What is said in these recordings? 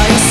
I.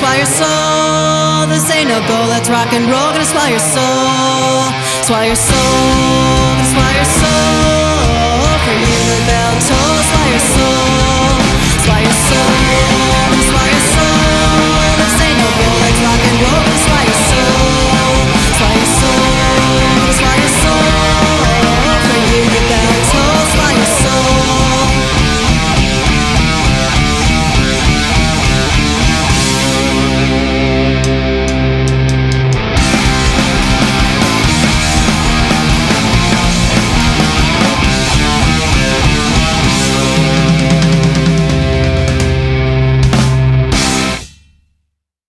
swallow your soul. This ain't no go, let's rock and roll. Gonna swallow your soul. Swallow your soul.